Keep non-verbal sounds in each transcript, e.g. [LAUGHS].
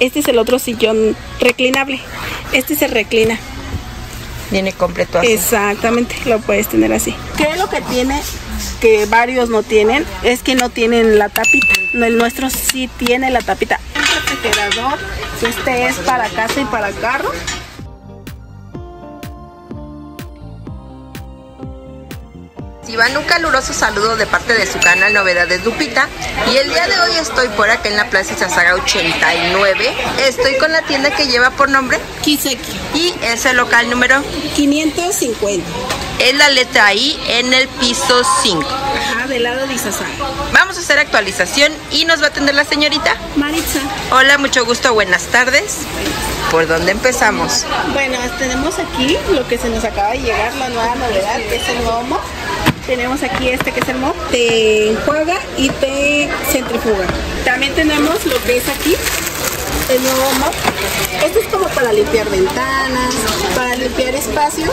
Este es el otro sillón reclinable. Este se reclina. Viene completo así. Exactamente, lo puedes tener así. ¿Qué es lo que tiene que varios no tienen? Es que no tienen la tapita. El nuestro sí tiene la tapita. El refrigerador, este es para casa y para carro. Reciban un caluroso saludo de parte de su canal Novedades Lupita y el día de hoy estoy por acá en la Plaza Izazaga 89. Estoy con la tienda que lleva por nombre Kiseki. y es el local número 550. Es la letra I en el piso 5. Ajá, del lado de Izazaga. Vamos a hacer actualización y nos va a atender la señorita. Maritza. Hola, mucho gusto, buenas tardes. ¿Por dónde empezamos? Bueno, tenemos aquí lo que se nos acaba de llegar, la nueva novedad, que es el nuevo mop. Tenemos aquí este que es el mop, te enjuaga y te centrifuga. También tenemos lo que es aquí, el nuevo mop. Este es como para limpiar ventanas, para limpiar espacios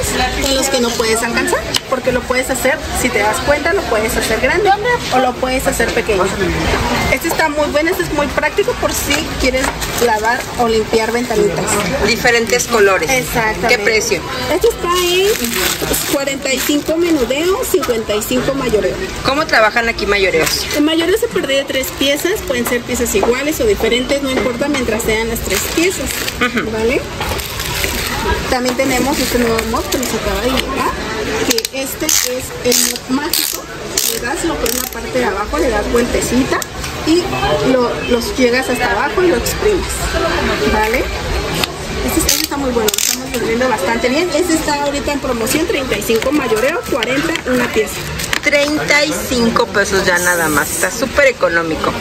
en los que no puedes alcanzar, porque lo puedes hacer, si te das cuenta, lo puedes hacer grande o lo puedes hacer pequeño. Este está muy bueno, este es muy práctico por si quieres lavar o limpiar ventanitas. Diferentes colores. Exactamente. ¿Qué precio? Este está en 45 menudeo, 55 mayoreo. ¿Cómo trabajan aquí mayoreos? El mayoreo se pierde de tres piezas, pueden ser piezas iguales o diferentes, no importa mientras sean las tres piezas. ¿Vale? También tenemos este nuevo mod que nos acaba de llegar, que este es el mod mágico. Le das lo que es la parte de abajo, le das vueltecita y lo, los llegas hasta abajo y lo exprimes. ¿Vale? Este, este está muy bueno, lo estamos vendiendo bastante bien. Este está ahorita en promoción, 35 mayoreo, 40 una pieza. 35 pesos ya nada más. Está súper económico.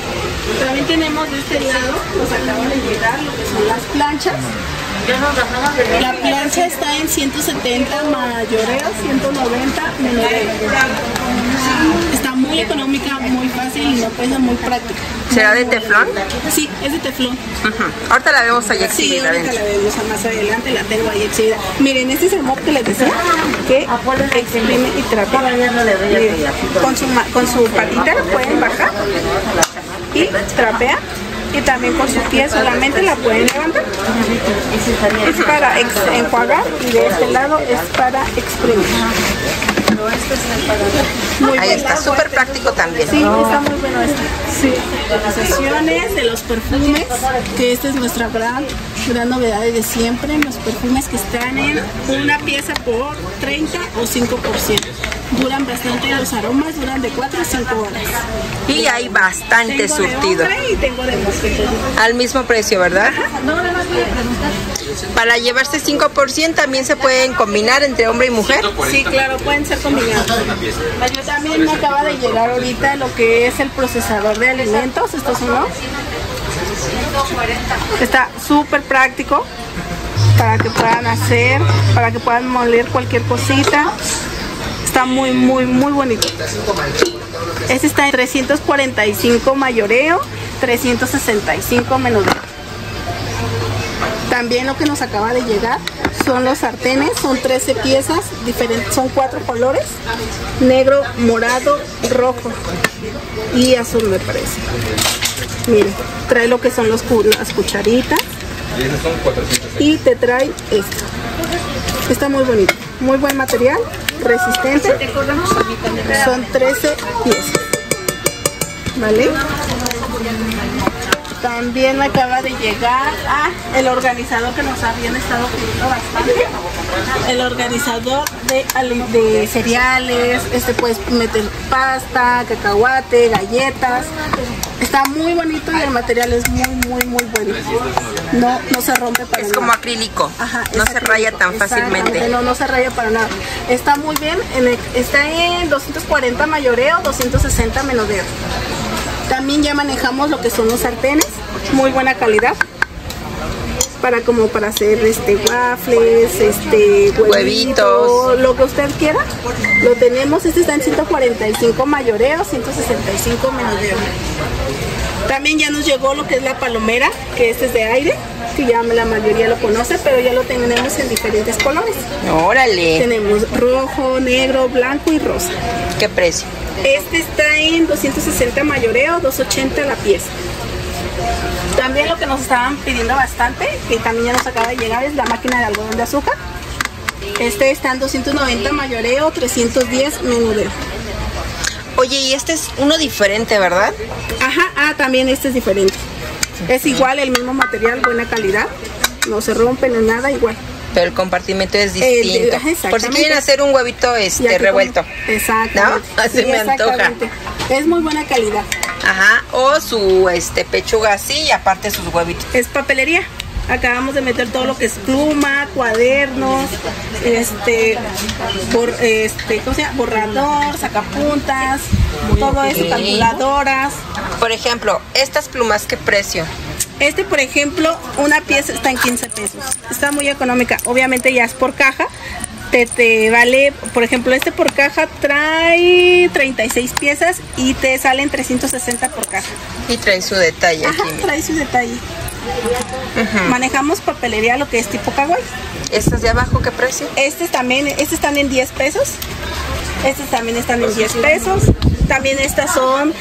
También tenemos de este lado, nos acaba de llegar lo que son las planchas. La plancha está en 170 mayoreo, 190 menoreo. Muy económica, muy fácil y no pesa, muy práctica. ¿Será de teflón? Sí, es de teflón. Ahorita la vemos ahí Sí, exhibida. ahorita adentro. la vemos más adelante, la tengo ahí exhibida. Miren, este es el mop que les decía, que exprime y trapea. Miren, con su, con su patita la pueden bajar y trapea. Y también con su pie solamente la pueden levantar. Es para enjuagar y de este lado es para exprimir. Muy Ahí está, súper este práctico también. Sí, está muy bueno este. Sí. Actualizaciones de los perfumes, que esta es nuestra gran, gran novedad de siempre. Los perfumes que están en una pieza por 30 o 5%. Duran bastante los aromas, duran de 4 a 5 horas. Y hay bastante Tengo de surtido. hombre y tengo de. Al mismo precio, ¿verdad? No, nada más voy a preguntar. Para llevarse 5% también se pueden combinar entre hombre y mujer. Sí, claro, pueden ser combinados. También me acaba de llegar ahorita lo que es el procesador de alimentos. Esto es uno. Está súper práctico para que puedan hacer, para que puedan moler cualquier cosita. Está muy, muy, muy bonito. Este está en 345 mayoreo, 365 menudeo. También lo que nos acaba de llegar son los sartenes, son 13 piezas, diferentes, son cuatro colores, negro, morado, rojo y azul me parece. Miren, trae lo que son los, las cucharitas y te trae esto. Está muy bonito, muy buen material, resistente. Son 13 piezas. ¿Vale? También acaba de llegar ah, el organizador que nos habían estado pidiendo bastante. El organizador de, de cereales, este puedes meter pasta, cacahuate, galletas. Está muy bonito y el material es muy, muy, muy bueno. No, no se rompe para Es nada. como acrílico. Ajá, no se raya tan fácilmente. No, no se raya para nada. Está muy bien, en el- está en 240 mayoreo, 260 menudeo. También ya manejamos lo que son los sartenes, muy buena calidad. Para como para hacer este waffles, este huevito, Huevitos. lo que usted quiera. Lo tenemos, este está en 145 mayoreo, 165 menudeo. También ya nos llegó lo que es la palomera, que este es de aire, que ya la mayoría lo conoce, pero ya lo tenemos en diferentes colores. Órale. Tenemos rojo, negro, blanco y rosa. ¿Qué precio? Este está en 260 mayoreo, 280 la pieza. También lo que nos estaban pidiendo bastante, que también ya nos acaba de llegar, es la máquina de algodón de azúcar. Este está en 290 mayoreo, 310 menudeo. Oye, y este es uno diferente, ¿verdad? Ajá, ah, también este es diferente. Es igual, el mismo material, buena calidad. No se rompe, no nada, igual. Pero el compartimento es distinto. Por si quieren hacer un huevito este revuelto. ¿No? Así [LAUGHS] me antoja. Es muy buena calidad. Ajá. O su este pechuga así y aparte sus huevitos. Es papelería. Acabamos de meter todo lo que es pluma, cuadernos, este, bor- este ¿cómo se llama? borrador, sacapuntas, todo eso, calculadoras. Por ejemplo, estas plumas, ¿qué precio? Este, por ejemplo, una pieza está en 15 pesos. Está muy económica. Obviamente ya es por caja. Te, te vale, por ejemplo, este por caja trae 36 piezas y te salen 360 por caja. Y trae su detalle. Ajá, trae su detalle. Manejamos papelería, lo que es tipo kawaii. ¿Estas de abajo qué precio? Estos también, estos están en 10 pesos. Estos también están en 10 pesos. También estas son,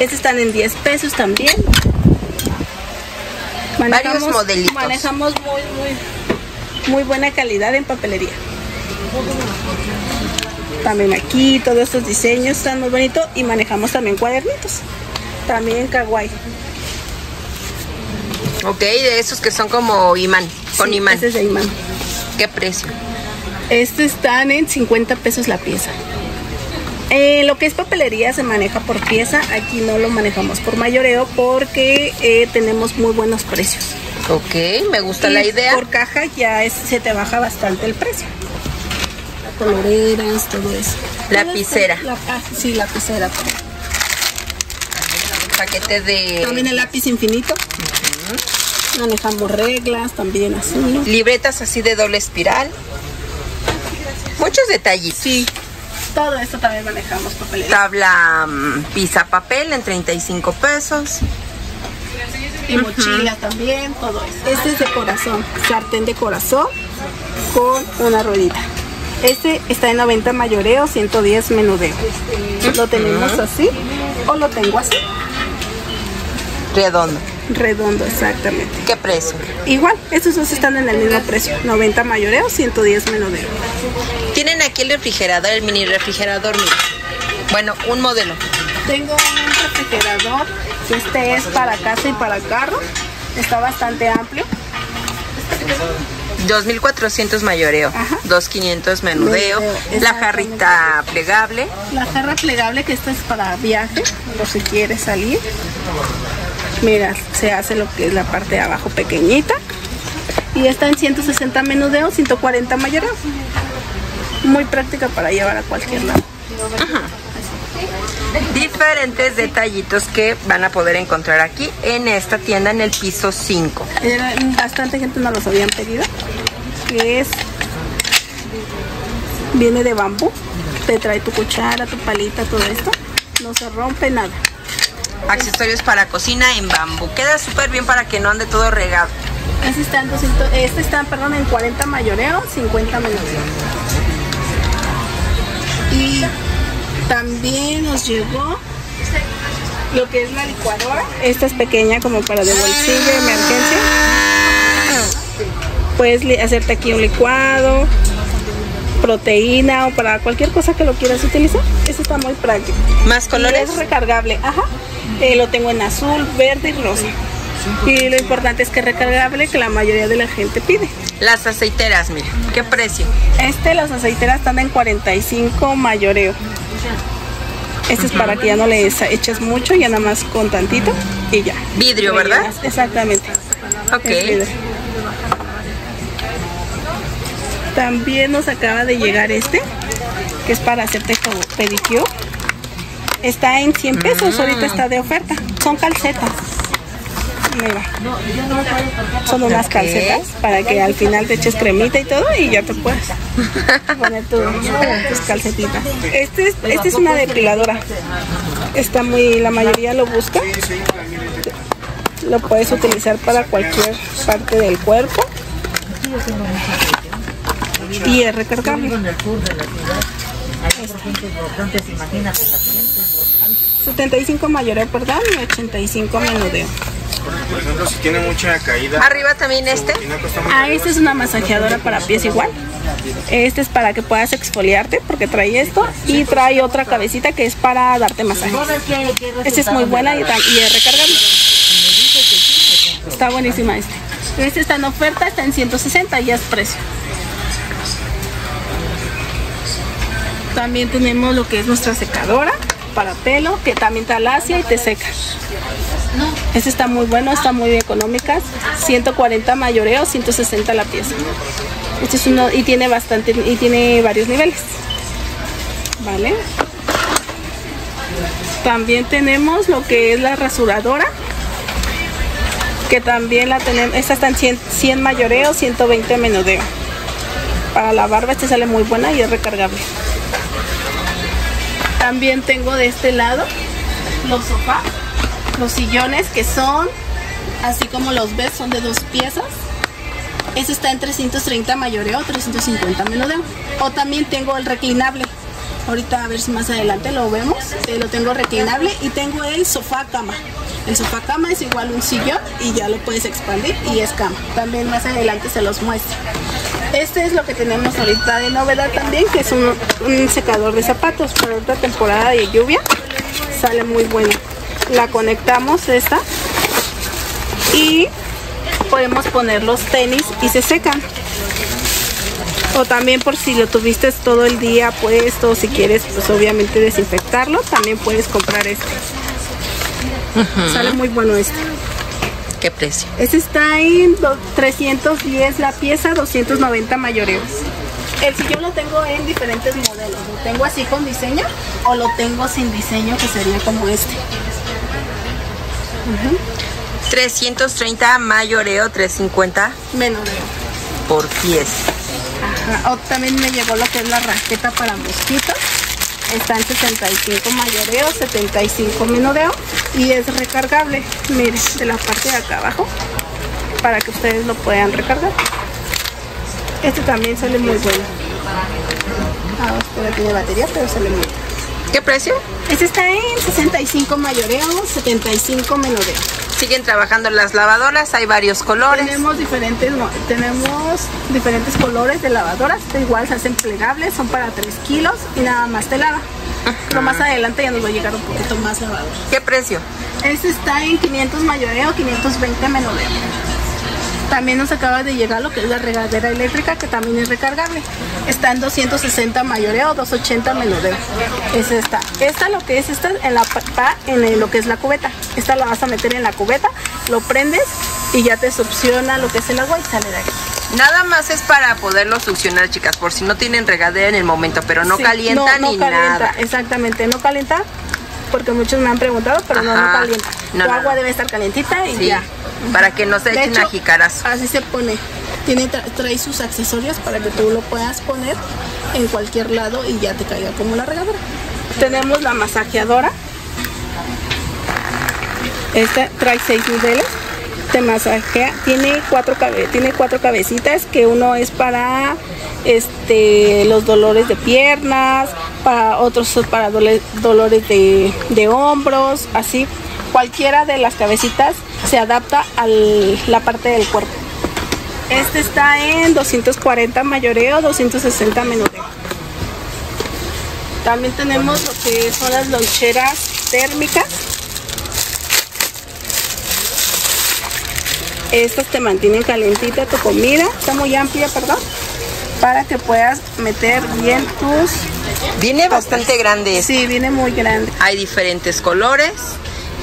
estos están en 10 pesos también. Varios modelitos. Manejamos muy, muy, muy buena calidad en papelería. También aquí, todos estos diseños están muy bonitos y manejamos también cuadernitos. También kawaii. Ok, de esos que son como imán, con Sí, imán. Este es de imán. ¿Qué precio? Este están en 50 pesos la pieza. Eh, lo que es papelería se maneja por pieza, aquí no lo manejamos por mayoreo porque eh, tenemos muy buenos precios. Ok, me gusta la idea. Por caja ya es- se te baja bastante el precio. Coloreras, todo eso. Lapicera. La, ah, sí, lapicera. Paquete de También el lápiz infinito. Manejamos reglas, también así. ¿no? libretas así de doble espiral. Muchos detallitos. Sí, todo esto también manejamos papelería. Tabla mm, pizza papel en 35 pesos. Y mochila también, todo eso. Este es de corazón, sartén de corazón con una ruedita. Este está en 90 mayoreo, 110 menudeo. Lo tenemos así o lo tengo así, Redondo. Redondo exactamente. ¿Qué precio? Igual, estos dos están en el mismo precio, 90 mayoreo, 110 menudeo. Tienen aquí el refrigerador, el mini refrigerador, mira. Bueno, un modelo. Tengo un refrigerador, que este es para casa y para carro, está bastante amplio. 2400 mayoreo, Ajá. 2500 menudeo, Menudeo, la jarrita plegable, La jarra plegable que esta es para viaje, por si quieres salir. Mira, se hace lo que es la parte de abajo pequeñita. Y está en 160 menudeo, 140 mayoreo. Muy práctica para llevar a cualquier lado. diferentes detallitos que van a poder encontrar aquí en esta tienda en el piso 5. Era- bastante gente nos los habían pedido. Que es. Viene de bambú. Te trae tu cuchara, tu palita, todo esto. No se rompe nada. Accesorios para cocina en bambú. Queda súper bien para que no ande todo regado. Este está en 200, este está, perdón, en 40 mayoreo, 50 menudeo. Y también nos llegó lo que es la licuadora. Esta es pequeña como para de bolsillo emergencia. Puedes hacerte aquí un licuado, proteína o para cualquier cosa que lo quieras utilizar. Eso está muy práctico. ¿Más Y colores? es recargable, ajá. Eh, lo tengo en azul, verde y rosa. Y lo importante es que es recargable, que la mayoría de la gente pide. Las aceiteras, mira. ¿Qué precio? Este, las aceiteras están en 45 mayoreo. Este es para que ya no le eches mucho, ya nada más con tantito y ya. Vidrio, ¿verdad? Exactamente. Ok. También nos acaba de llegar este, que es para hacerte como pedicure. Está en 100 pesos, Mm. ahorita está de oferta. Son calcetas. Mira. Son unas calcetas para que al final te eches cremita y todo y ya te puedes [LAUGHS] poner tu- tus calcetitas. Este es, este es una depiladora. Está muy, la mayoría lo busca. Lo puedes utilizar para cualquier parte del cuerpo. Y es recargable. Imagínate, 75 mayoreo, perdón, y 85 menudeo. Por ejemplo, si tiene mucha caída. Arriba también este. y Ah, esta es una masajeadora para pies igual. Este es para que puedas exfoliarte porque trae esto y trae otra cabecita que es para darte masaje. Esta es muy buena y, y es recargable. Está buenísima este. Este está en oferta, está en 160 ya es precio. También tenemos lo que es nuestra secadora para pelo, que también te alacia y te seca. Este está muy bueno, está muy económica. 140 mayoreo, 160 la pieza. Este es uno y tiene bastante y tiene varios niveles. ¿Vale? También tenemos lo que es la rasuradora. Que también la tenemos, esta está en 100, 100 mayoreo, 120 menudeo. Para la barba este sale muy buena y es recargable. También tengo de este lado los sofás, los sillones que son, así como los ves, son de dos piezas. Ese está en 330 mayoreo, 350 menudeo. O también tengo el reclinable. Ahorita a ver si más adelante lo vemos. Eh, lo tengo reclinable y tengo el sofá cama. El sofá cama es igual un sillón y ya lo puedes expandir y es cama. También más adelante se los muestro. Este es lo que tenemos ahorita de novedad también, que es un, un secador de zapatos para esta temporada de lluvia. Sale muy bueno. La conectamos esta y podemos poner los tenis y se secan. O también por si lo tuviste todo el día puesto, si quieres pues obviamente desinfectarlo, también puedes comprar este. Sale muy bueno este. ¿Qué precio? Este está en do- 310 la pieza, 290 mayoreos. El sillón lo tengo en diferentes modelos. Lo tengo así con diseño o lo tengo sin diseño, que sería como este. 330 mayoreo, 350 Menudeo. por pies. Ajá. O también me llegó lo que es la raqueta para mosquitos. Está en 75 mayoreo, 75 menudeo y es recargable. Miren, de la parte de acá abajo para que ustedes lo puedan recargar. Este también sale muy bueno. Ah, espera, tiene batería, pero sale muy bueno. ¿Qué precio? Este está en 65 mayoreo, 75 menudeo. Siguen trabajando las lavadoras, hay varios colores. Tenemos diferentes, mo- tenemos diferentes colores de lavadoras, igual se hacen plegables, son para 3 kilos y nada más te lava. Pero más adelante ya nos va a llegar un poquito más lavador. ¿Qué precio? Este está en 500 mayoreo, 520 menudeo. También nos acaba de llegar lo que es la regadera eléctrica, que también es recargable. Está en 260 mayoreo, 280 menudeo. Es esta. Esta lo que es, esta en la en lo que es la cubeta. Esta la vas a meter en la cubeta, lo prendes y ya te succiona lo que es el agua y sale de aquí. Nada más es para poderlo succionar, chicas, por si no tienen regadera en el momento, pero no Sí, calienta no, no ni calienta, nada. Exactamente, no calienta, porque muchos me han preguntado, pero no, no calienta. No, tu no, agua no. debe estar calientita y Sí, ya. para que no se De echen a. Así se pone. Tiene, tra- trae sus accesorios para que tú lo puedas poner en cualquier lado y ya te caiga como la regadera. Tenemos la masajeadora. Esta trae seis niveles. Te masajea. Tiene cuatro, cabe- tiene cuatro cabecitas que uno es para este los dolores de piernas, otros son para dolores de, de hombros, así. Cualquiera de las cabecitas se adapta a la parte del cuerpo. Este está en 240 mayoreo, 260 menudeo. También tenemos lo que son las loncheras térmicas. Estas te mantienen calentita tu comida, está muy amplia, perdón, para que puedas meter bien tus... Viene bastante grande. este. Sí, viene muy grande. Hay diferentes colores.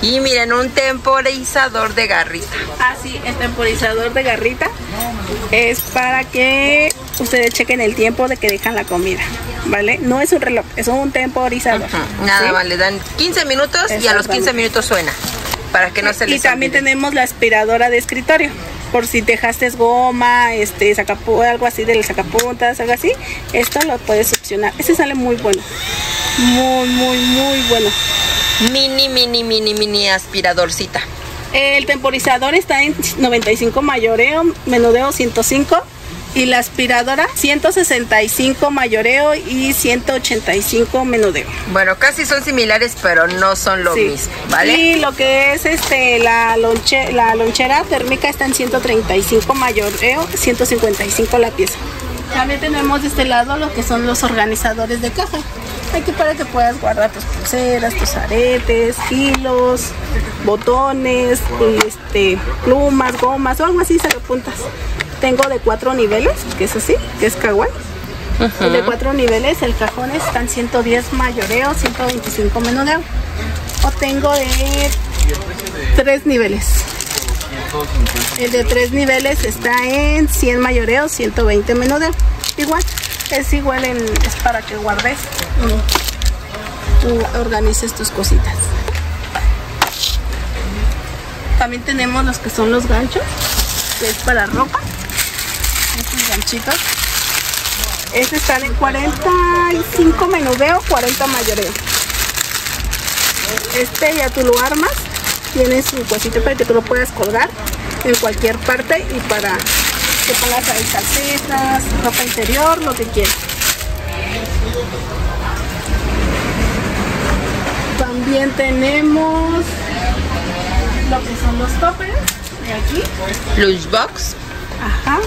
Y miren, un temporizador de garrita. Ah, sí, el temporizador de garrita es para que ustedes chequen el tiempo de que dejan la comida, ¿vale? No es un reloj, es un temporizador. Nada ¿sí? más, le dan 15 minutos y a los 15 Exactamente. minutos suena. Para que no se y les también olvide. tenemos la aspiradora de escritorio. Por si dejaste goma, este, sacapu- algo así del sacapuntas, algo así, esto lo puedes opcionar. Ese sale muy bueno. Muy, muy, muy bueno. Mini, mini, mini, mini aspiradorcita. El temporizador está en 95 mayoreo, menudeo 105 Y la aspiradora 165 mayoreo y 185 menudeo. Bueno, casi son similares, pero no son lo Sí. mismo, ¿vale? Y lo que es este la lonche, la lonchera térmica está en 135 mayoreo, 155 la pieza. También tenemos de este lado lo que son los organizadores de caja. Aquí para que puedas guardar tus pulseras, tus aretes, hilos, botones, este, plumas, gomas o algo así, sacapuntas. Tengo de cuatro niveles, que es así, que es kawaii. De cuatro niveles, el cajón está en 110 mayoreo, 125 menudeo. O tengo de tres niveles. El de tres niveles está en 100 mayoreo, 120 menudeo. Igual, es igual en, es para que guardes tú organices tus cositas. También tenemos los que son los ganchos, que es para ropa. Estos ganchitos. Este están en 45 menudeo, 40 mayoreo. Este ya tú lo armas, tiene su cosita para que tú lo puedas colgar en cualquier parte y para que pongas ahí calcetas, ropa interior, lo que quieras. También tenemos lo que son los toppers de aquí. Lunchbox. Ajá.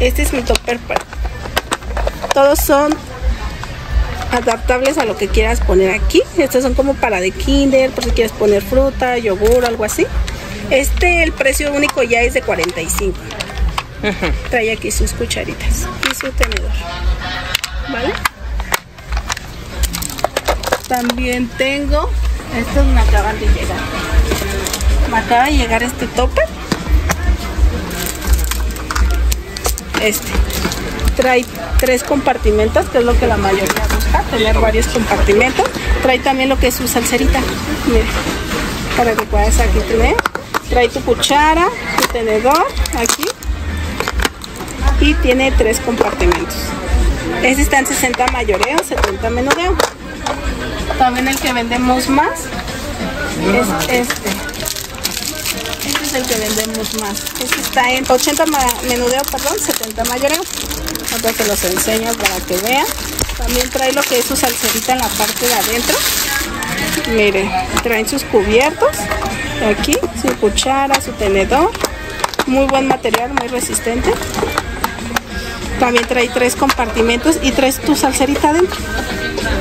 Este es mi topper. para- Todos son adaptables a lo que quieras poner aquí. Estos son como para de kinder, por si quieres poner fruta, yogur, algo así. Este, el precio único ya es de 45. [LAUGHS] Trae aquí sus cucharitas y su tenedor. ¿Vale? También tengo, estos me acaban de llegar. Me acaba de llegar este topper. Este. Trae tres compartimentos, que es lo que la mayoría busca, tener varios compartimentos. Trae también lo que es su salserita. Mire, para que puedas aquí tener. Trae tu cuchara, tu tenedor, aquí. Y tiene tres compartimentos. Este está en 60 mayoreo, 70 menudeo. También el que vendemos más es este. Este es el que vendemos más. Este está en 80 ma- menudeo, perdón, 70 mayoreo. Ahora que los enseño para que vean. También trae lo que es su salserita en la parte de adentro. Miren, traen sus cubiertos. Aquí, su cuchara, su tenedor. Muy buen material, muy resistente. También trae tres compartimentos y traes tu salserita adentro.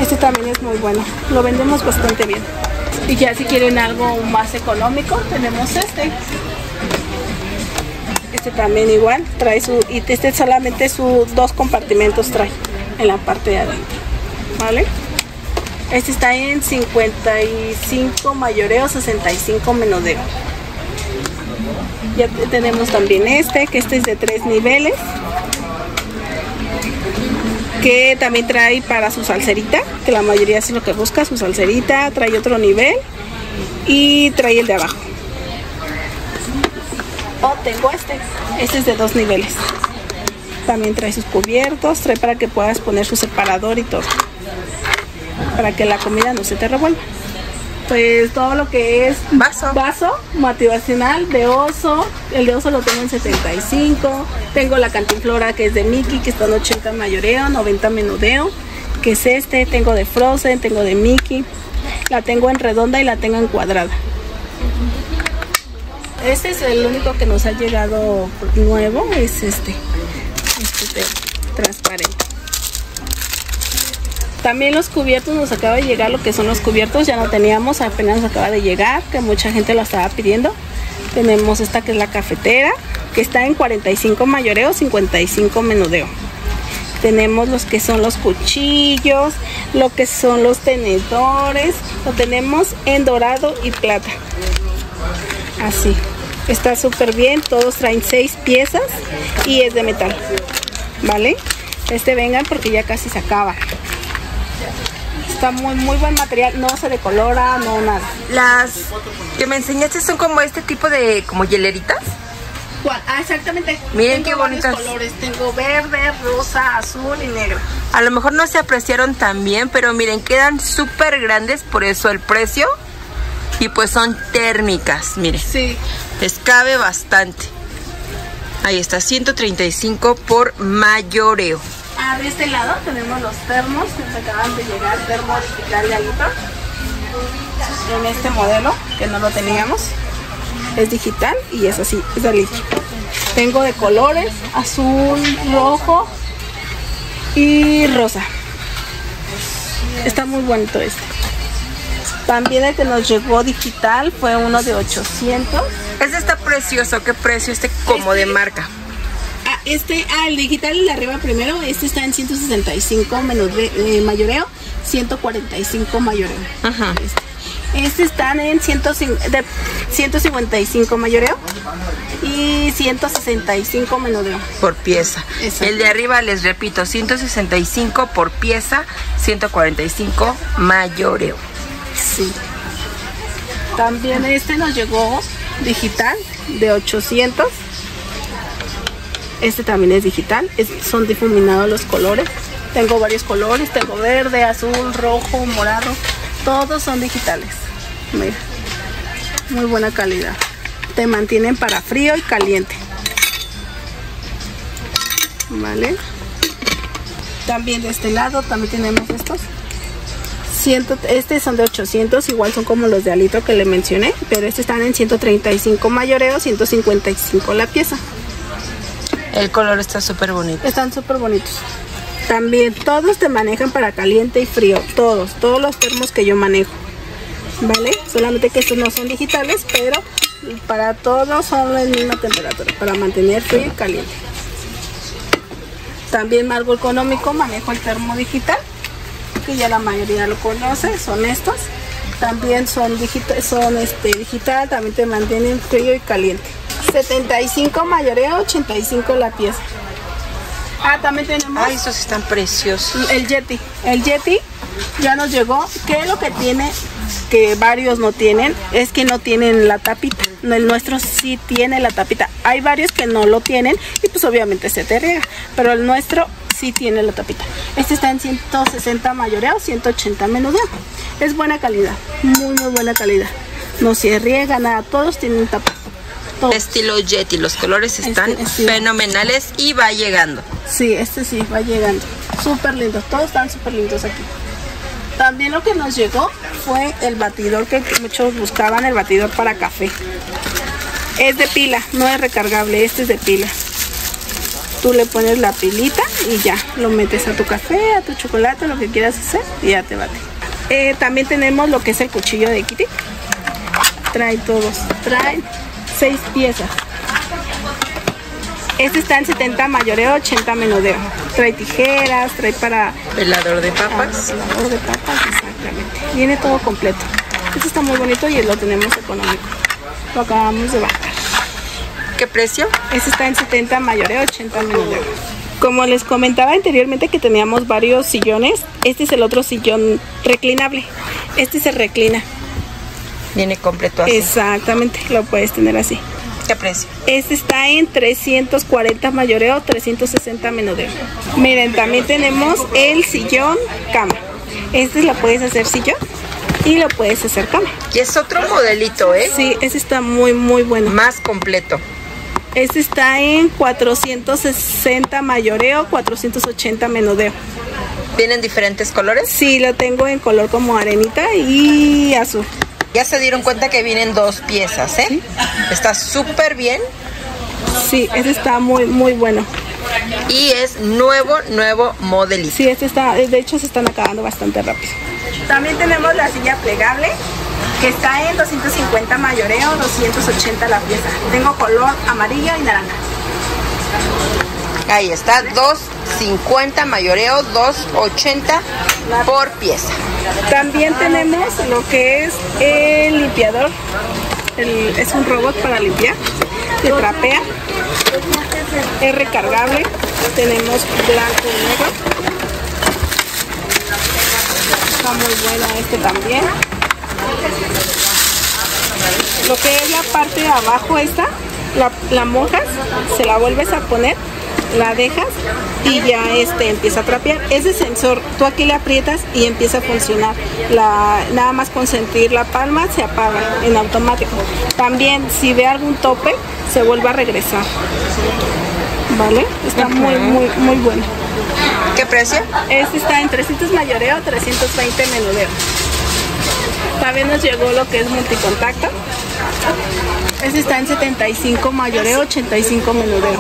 Este también es muy bueno. Lo vendemos bastante bien. Y ya si quieren algo más económico, tenemos este. Este también igual, trae su, y este solamente sus dos compartimentos trae en la parte de adentro. ¿Vale? Este está en 55 mayoreo, 65 menudeo. Ya te- tenemos también este, que este es de tres niveles. Que también trae para su salserita, que la mayoría es lo que busca, su salserita, trae otro nivel y trae el de abajo. O tengo este, este es de dos niveles. También trae sus cubiertos, trae para que puedas poner su separador y todo. Para que la comida no se te revuelva. Pues todo lo que es Vaso. vaso motivacional de oso. El de oso lo tengo en 75. Tengo la cantinflora que es de Mickey, que está en 80 mayoreo, 90 menudeo. Que es este. Tengo de Frozen, tengo de Mickey. La tengo en redonda y la tengo en cuadrada. Este es el único que nos ha llegado nuevo, es este. Este transparente. También los cubiertos nos acaba de llegar lo que son los cubiertos, ya no teníamos, apenas nos acaba de llegar, que mucha gente lo estaba pidiendo. Tenemos esta que es la cafetera, que está en 45 mayoreo, 55 menudeo. Tenemos los que son los cuchillos, lo que son los tenedores, lo tenemos en dorado y plata. Así. Está súper bien, todos traen seis piezas y es de metal. ¿Vale? Este vengan porque ya casi se acaba. Está muy, muy buen material, no se decolora, no nada. Las que me enseñaste son como este tipo de como hieleritas. ¿Cuál? Ah, exactamente. Miren Tengo qué bonitas. colores. Tengo verde, rosa, azul y negro. A lo mejor no se apreciaron tan bien, pero miren, quedan súper grandes, por eso el precio. Y pues son térmicas, miren, Sí. les cabe bastante. Ahí está, 135 por mayoreo. De este lado tenemos los termos que nos acaban de llegar, termo digital de Alito. En este modelo, que no lo teníamos. Es digital y es así, es de Alito. Tengo de colores, azul, rojo y rosa. Está muy bonito este. También el que nos llegó digital fue uno de 800. Este está precioso, ¿qué precio? Este como de marca. Este, ah, el digital el de arriba primero, este está en 165 menos de, eh, mayoreo, 145 mayoreo. Ajá. Este, este están en 105 de 155 mayoreo y 165 menudeo. Por pieza. Exacto. El de arriba, les repito, 165 por pieza, 145 mayoreo. Sí. También este nos llegó digital de 800. Este también es digital. son difuminados los colores. Tengo varios colores. Tengo verde, azul, rojo, morado. Todos son digitales. Mira. Muy buena calidad. Te mantienen para frío y caliente. Vale. También de este lado también tenemos estos. Ciento, este son de 800, igual son como los de alito que le mencioné, pero estos están en 135 mayoreo, 155 la pieza. El color está súper bonito. Están súper bonitos. También todos te manejan para caliente y frío, todos, todos los termos que yo manejo. ¿Vale? Solamente que estos no son digitales, pero para todos son la misma temperatura, para mantener frío y caliente. También algo económico, manejo el termo digital, que ya la mayoría lo conoce, son estos. También son, digita- son este, digital, también te mantienen frío y caliente. 75 mayoreo, 85 la pieza. Ah, también tenemos Ay, estos están preciosos. el Yeti. El Yeti ya nos llegó. ¿Qué es lo que tiene? Que varios no tienen. Es que no tienen la tapita. El nuestro sí tiene la tapita. Hay varios que no lo tienen y pues obviamente se te riega. Pero el nuestro sí tiene la tapita. Este está en 160 mayoreo, 180 menudeo. Es buena calidad. Muy, muy buena calidad. No se riega nada. Todos tienen tapa. Todos. Estilo Yeti, los colores están Este- estilo. fenomenales y va llegando. Sí, este sí, va llegando. Súper lindo, todos están súper lindos aquí. También lo que nos llegó fue el batidor que muchos buscaban, el batidor para café. Es de pila, no es recargable, este es de pila. Tú le pones la pilita y ya, lo metes a tu café, a tu chocolate, lo que quieras hacer y ya te bate. Eh, también tenemos lo que es el cuchillo de Kitty. Trae todos, trae seis piezas. Este está en 70 mayoreo, 80 menudeo. Trae tijeras, trae para Pelador de papas. Pelador de papas, exactamente. Viene todo completo. Este está muy bonito y lo tenemos económico. Lo acabamos de bajar. ¿Qué precio? Este está en 70 mayoreo, 80 menudeo. Como les comentaba anteriormente que teníamos varios sillones, este es el otro sillón reclinable. Este se reclina. Viene completo así. Exactamente, lo puedes tener así. ¿Qué precio? Este está en 340 mayoreo, 360 menudeo. Miren, también tenemos el sillón cama. Este lo puedes hacer sillón y lo puedes hacer cama. Y es otro modelito, ¿eh? Sí, este está muy, muy bueno. Más completo. Este está en 460 mayoreo, 480 menudeo. ¿Vienen diferentes colores? Sí, lo tengo en color como arenita y azul. Ya se dieron cuenta que vienen dos piezas, ¿eh? Está súper bien Sí, este está muy, muy bueno. y es nuevo, nuevo modelito. Sí, este está, de hecho se están acabando bastante rápido. También tenemos la silla plegable que está en 250 mayoreo, 280 la pieza. Tengo color amarillo y naranja. Ahí está, 2.50 mayoreo, 2.80 por pieza. También tenemos lo que es el limpiador. Es un robot para limpiar. Se trapea. Es recargable. Tenemos blanco y negro. Está muy bueno este también. Lo que es la parte de abajo esta, la mojas, se la vuelves a poner la dejas y ya este empieza a trapear. Ese sensor, tú aquí le aprietas y empieza a funcionar. La, nada más con sentir la palma se apaga en automático. También si ve algún tope, se vuelve a regresar. ¿Vale? Está muy, muy, muy bueno. ¿Qué precio? Este está en 300 mayoreo, 320 menudeo. También nos llegó lo que es multicontacto. Este está en 75 mayoreo, 85 menudeo.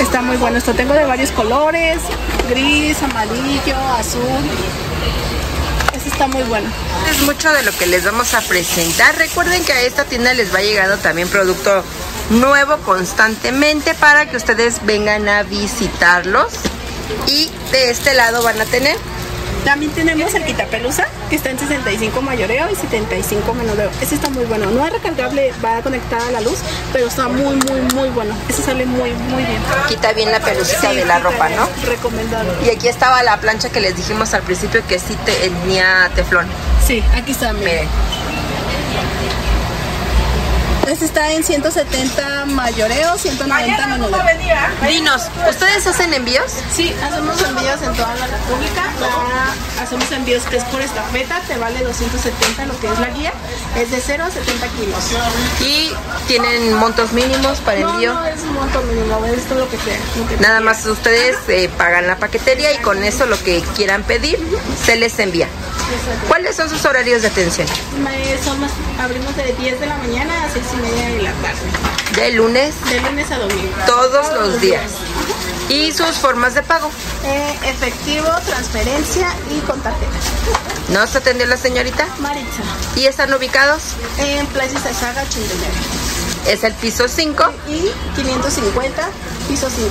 Está muy bueno. Esto tengo de varios colores, gris, amarillo, azul. Este está muy bueno. Es mucho de lo que les vamos a presentar. Recuerden que a esta tienda les va llegando también producto nuevo constantemente para que ustedes vengan a visitarlos. Y de este lado van a tener también tenemos el quitapelusa, que está en 65 mayoreo y 75 menudeo. Ese está muy bueno. No es recargable, va conectada a la luz, pero está muy, muy, muy bueno. Ese sale muy, muy bien. Quita bien la pelucita de la ropa, ¿no? Recomendado. Y aquí estaba la plancha que les dijimos al principio que sí tenía teflón. Sí, aquí está, miren. Este está en 170 mayoreo, 190 menudeo. Dinos, ¿ustedes hacen envíos? Sí, hacemos envíos en toda la República. hacemos envíos que es por estafeta, te vale 270 lo que es la guía. Es de 0 a 70 kilos. ¿Y tienen montos mínimos para envío? No, es un monto mínimo, es todo lo que sea. Nada más ustedes eh, pagan la paquetería y con eso lo que quieran pedir se les envía. ¿Cuáles son sus horarios de atención? Somos, abrimos de 10 de la mañana a 6 y media de la tarde. ¿De lunes? De lunes a domingo. Todos, los días. ¿Y sus formas de pago? Eh, efectivo, transferencia y con tarjeta. ¿No se atendió la señorita? Maritza. ¿Y están ubicados? En Plaza Saga 89. Es el piso 5. Y 550, piso 5.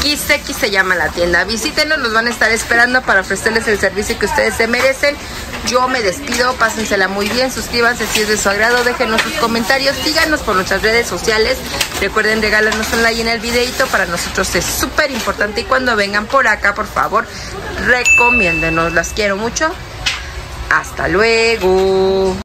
XX se llama la tienda. Visítenos, nos van a estar esperando para ofrecerles el servicio que ustedes se merecen. Yo me despido, pásensela muy bien, suscríbanse si es de su agrado, déjenos sus comentarios, síganos por nuestras redes sociales. Recuerden regalarnos un like en el videito, para nosotros es súper importante y cuando vengan por acá, por favor, recomiéndenos. Las quiero mucho. Hasta luego.